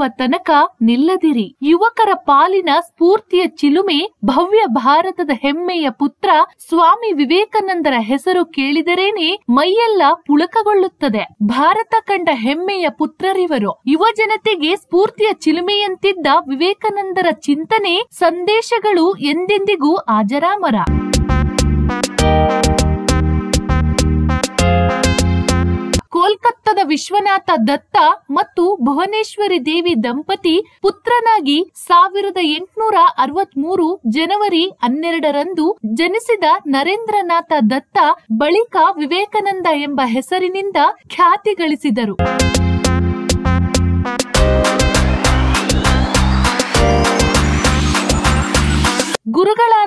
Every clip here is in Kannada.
ಬರುವ ತನಕ ನಿಲ್ಲದಿರಿ. ಯುವಕರ ಪಾಲಿನ ಸ್ಫೂರ್ತಿಯ ಚಿಲುಮೆ ಭವ್ಯ ಭಾರತದ ಹೆಮ್ಮೆಯ ಪುತ್ರ ಸ್ವಾಮಿ ವಿವೇಕಾನಂದರ ಹೆಸರು ಕೇಳಿದರೇನೆ ಮೈಯೆಲ್ಲ ಪುಳಕಗೊಳ್ಳುತ್ತದೆ. ಭಾರತ ಕಂಡ ಹೆಮ್ಮೆಯ ಪುತ್ರರಿವರು. ಯುವ ಜನತೆಗೆ ಸ್ಫೂರ್ತಿಯ ಚಿಲುಮೆಯಂತಿದ್ದ ವಿವೇಕಾನಂದರ ಚಿಂತನೆ, ಸಂದೇಶಗಳು ಎಂದೆಂದಿಗೂ ಆಜರಾಮರ ಕೋಲ್ಕತ್ತಾದ ವಿಶ್ವನಾಥ ದತ್ತ ಮತ್ತು ಭುವನೇಶ್ವರಿ ದೇವಿ ದಂಪತಿ ಪುತ್ರನಾಗಿ ಸಾವಿರದ ಎಂಟುನೂರ ಅರವತ್ಮೂರು ಜನವರಿ ಹನ್ನೆರಡರಂದು ಜನಿಸಿದ ನರೇಂದ್ರನಾಥ ದತ್ತ ಬಳಿಕ ವಿವೇಕಾನಂದ ಎಂಬ ಹೆಸರಿನಿಂದ ಖ್ಯಾತಿ ಗಳಿಸಿದರು.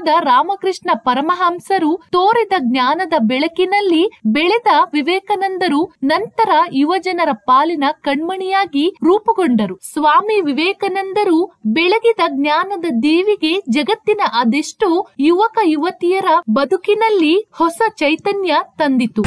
ಗುರುಗಳಾದ ರಾಮಕೃಷ್ಣ ಪರಮಹಂಸರು ತೋರಿದ ಜ್ಞಾನದ ಬೆಳಕಿನಲ್ಲಿ ಬೆಳೆದ ವಿವೇಕಾನಂದರು ನಂತರ ಯುವಜನರ ಪಾಲಿನ ಕಣ್ಮಣಿಯಾಗಿ ರೂಪುಗೊಂಡರು. ಸ್ವಾಮಿ ವಿವೇಕಾನಂದರು ಬೆಳಗಿದ ಜ್ಞಾನದ ದೇವಿಗೆ ಜಗತ್ತಿನ ಅದೆಷ್ಟೋ ಯುವಕ ಯುವತಿಯರ ಬದುಕಿನಲ್ಲಿ ಹೊಸ ಚೈತನ್ಯ ತಂದಿತು.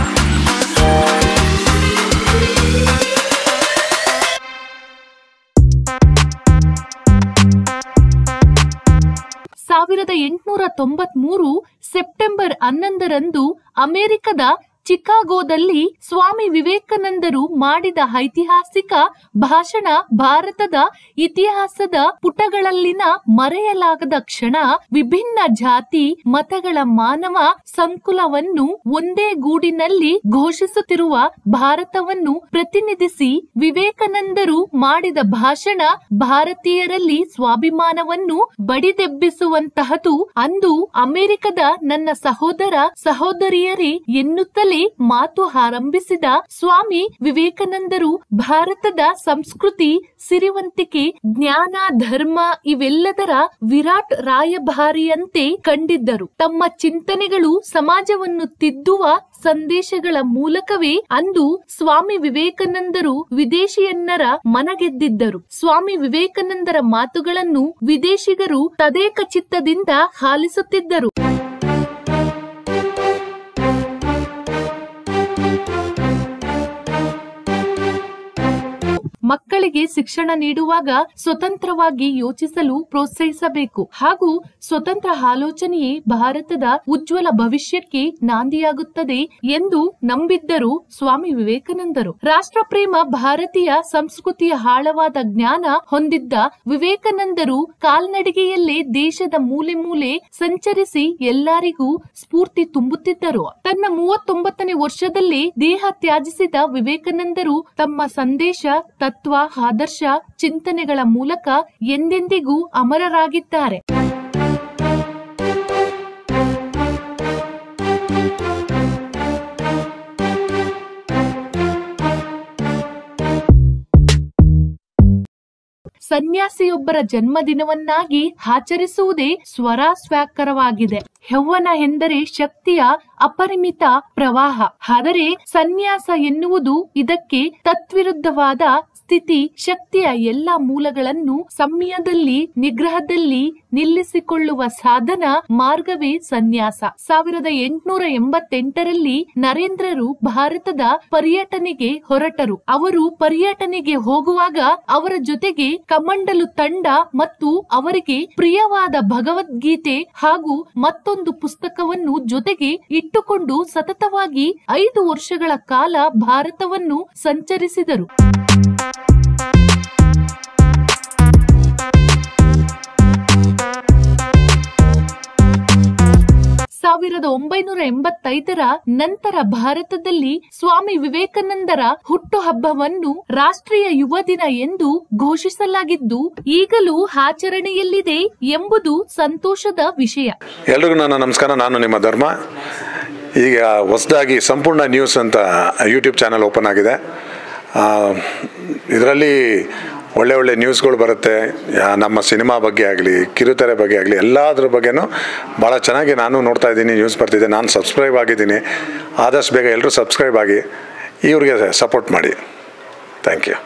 ಸಾವಿರದ ಎಂಟುನೂರ ತೊಂಬತ್ಮೂರು ಸೆಪ್ಟೆಂಬರ್ ಹನ್ನೊಂದರಂದು ಅಮೆರಿಕದ ಚಿಕಾಗೋದಲ್ಲಿ ಸ್ವಾಮಿ ವಿವೇಕಾನಂದರು ಮಾಡಿದ ಐತಿಹಾಸಿಕ ಭಾಷಣ ಭಾರತದ ಇತಿಹಾಸದ ಪುಟಗಳಲ್ಲಿನ ಮರೆಯಲಾಗದ ಕ್ಷಣ, ವಿಭಿನ್ನ ಜಾತಿ, ಮತಗಳ ಮಾನವ ಸಂಕುಲವನ್ನು ಒಂದೇ ಗೂಡಿನಲ್ಲಿ ಘೋಷಿಸುತ್ತಿರುವ ಭಾರತವನ್ನು ಪ್ರತಿನಿಧಿಸಿ ವಿವೇಕಾನಂದರು ಮಾಡಿದ ಭಾಷಣ ಭಾರತೀಯರಲ್ಲಿ ಸ್ವಾಭಿಮಾನವನ್ನು ಬಡಿದೆಬ್ಬಿಸುವಂತಹದು ಅಂದು ಅಮೆರಿಕದ ನನ್ನ ಸಹೋದರ ಸಹೋದರಿಯರೇ ಎನ್ನುತ್ತಲೇ ಮಾತು ಆರಂಭಿಸಿದ ಸ್ವಾಮಿ ವಿವೇಕಾನಂದರು, ಭಾರತದ ಸಂಸ್ಕೃತಿ, ಸಿರಿವಂತಿಕೆ, ಜ್ಞಾನ, ಧರ್ಮ ಇವೆಲ್ಲದರ ವಿರಾಟ್ ರಾಯಭಾರಿಯಂತೆ ಕಂಡಿದ್ದರು. ತಮ್ಮ ಚಿಂತನೆಗಳು ಸಮಾಜವನ್ನು ತಿದ್ದುವ ಸಂದೇಶಗಳ ಮೂಲಕವೇ ಅಂದು ಸ್ವಾಮಿ ವಿವೇಕಾನಂದರು ವಿದೇಶಿಯನ್ನರ ಮನಗೆದ್ದಿದ್ದರು. ಸ್ವಾಮಿ ವಿವೇಕಾನಂದರ ಮಾತುಗಳನ್ನು ವಿದೇಶಿಗರು ತದೇಕ ಚಿತ್ತದಿಂದ ಆಲಿಸುತ್ತಿದ್ದರು. ಮಕ್ಕಳಿಗೆ ಶಿಕ್ಷಣ ನೀಡುವಾಗ ಸ್ವತಂತ್ರವಾಗಿ ಯೋಚಿಸಲು ಪ್ರೋತ್ಸಾಹಿಸಬೇಕು. ಹಾಗೂ ಸ್ವತಂತ್ರ ಆಲೋಚನೆಯೇ ಭಾರತದ ಉಜ್ವಲ ಭವಿಷ್ಯಕ್ಕೆ ನಾಂದಿಯಾಗುತ್ತದೆ ಎಂದು ನಂಬಿದ್ದರು ಸ್ವಾಮಿ ವಿವೇಕಾನಂದರು. ರಾಷ್ಟ್ರ ಪ್ರೇಮ ಭಾರತೀಯ ಸಂಸ್ಕೃತಿಯ ಆಳವಾದ ಜ್ಞಾನ ಹೊಂದಿದ್ದ ವಿವೇಕಾನಂದರು ಕಾಲ್ನಡಿಗೆಯಲ್ಲೇ ದೇಶದ ಮೂಲೆ ಮೂಲೆ ಸಂಚರಿಸಿ ಎಲ್ಲರಿಗೂ ಸ್ಫೂರ್ತಿ ತುಂಬುತ್ತಿದ್ದರು. ತನ್ನ ಮೂವತ್ತೊಂಬತ್ತನೇ ವರ್ಷದಲ್ಲಿ ದೇಹ ತ್ಯಾಜಿಸಿದ ವಿವೇಕಾನಂದರು ತಮ್ಮ ಸಂದೇಶ ತತ್ವ ಆದರ್ಶ ಚಿಂತನೆಗಳ ಮೂಲಕ ಎಂದೆಂದಿಗೂ ಅಮರರಾಗಿದ್ದಾರೆ. ಸನ್ಯಾಸಿಯೊಬ್ಬರ ಜನ್ಮದಿನವನ್ನಾಗಿ ಆಚರಿಸುವುದೇ ಸ್ವರಾಸ್ವಾಕರವಾಗಿದೆ ಹೆವ್ವನ ಎಂದರೆ ಶಕ್ತಿಯ ಅಪರಿಮಿತ ಪ್ರವಾಹ. ಆದರೆ ಸನ್ಯಾಸ ಎನ್ನುವುದು ಇದಕ್ಕೆ ತತ್ವಿರುದ್ಧವಾದ ಸ್ಥಿತಿ ಶಕ್ತಿಯ ಎಲ್ಲಾ ಮೂಲಗಳನ್ನು ಸಮಯದಲ್ಲಿ ನಿಗ್ರಹದಲ್ಲಿ ನಿಲ್ಲಿಸಿಕೊಳ್ಳುವ ಸಾಧನ ಮಾರ್ಗವೇ ಸನ್ಯಾಸ. ಸಾವಿರದ ಎಂಟುನೂರ ಎಂಬತ್ತೆಂಟರಲ್ಲಿ ನರೇಂದ್ರರು ಭಾರತದ ಪರ್ಯಟನೆಗೆ ಹೊರಟರು. ಅವರು ಪರ್ಯಟನೆಗೆ ಹೋಗುವಾಗ ಅವರ ಜೊತೆಗೆ ಕಮಂಡಲು ತಂಡ ಮತ್ತು ಅವರಿಗೆ ಪ್ರಿಯವಾದ ಭಗವದ್ಗೀತೆ ಹಾಗೂ ಮತ್ತೊಂದು ಪುಸ್ತಕವನ್ನು ಜೊತೆಗೆ ಇಟ್ಟುಕೊಂಡು ಸತತವಾಗಿ ಐದು ವರ್ಷಗಳ ಕಾಲ ಭಾರತವನ್ನು ಸಂಚರಿಸಿದರು. ಸಾವಿರದ ಒಂಬೈನೂರ ಎಂಬತ್ತೈದರ ನಂತರ ಭಾರತದಲ್ಲಿ ಸ್ವಾಮಿ ವಿವೇಕಾನಂದರ ಹುಟ್ಟುಹಬ್ಬವನ್ನು ರಾಷ್ಟ್ರೀಯ ಯುವ ದಿನ ಎಂದು ಘೋಷಿಸಲಾಗಿದ್ದು, ಈಗಲೂ ಆಚರಣೆಯಲ್ಲಿದೆ ಎಂಬುದು ಸಂತೋಷದ ವಿಷಯ. ಎಲ್ರಿಗೂ ನನ್ನ ನಮಸ್ಕಾರ. ನಾನು ನಿಮ್ಮ ಧರ್ಮ. ಈಗ ಹೊಸದಾಗಿ ಸಂಪೂರ್ಣ ನ್ಯೂಸ್ ಅಂತ ಯೂಟ್ಯೂಬ್ ಚಾನೆಲ್ ಓಪನ್ ಆಗಿದೆ. ಇದರಲ್ಲಿ ಒಳ್ಳೆ ಒಳ್ಳೆ ನ್ಯೂಸ್ಗಳು ಬರುತ್ತೆ. ನಮ್ಮ ಸಿನಿಮಾ ಬಗ್ಗೆ ಆಗಲಿ, ಕಿರುತೆರೆ ಬಗ್ಗೆ ಆಗಲಿ, ಎಲ್ಲದ್ರ ಬಗ್ಗೆನೂ ಭಾಳ ಚೆನ್ನಾಗಿ ನಾನು ನೋಡ್ತಾ ಇದ್ದೀನಿ ನ್ಯೂಸ್ ಬರ್ತಿದ್ದೆ ನಾನು ಸಬ್ಸ್ಕ್ರೈಬ್ ಆಗಿದ್ದೀನಿ. ಆದಷ್ಟು ಬೇಗ ಎಲ್ಲರೂ ಸಬ್ಸ್ಕ್ರೈಬ್ ಆಗಿ, ಇವ್ರಿಗೆ ಸಪೋರ್ಟ್ ಮಾಡಿ. Thank you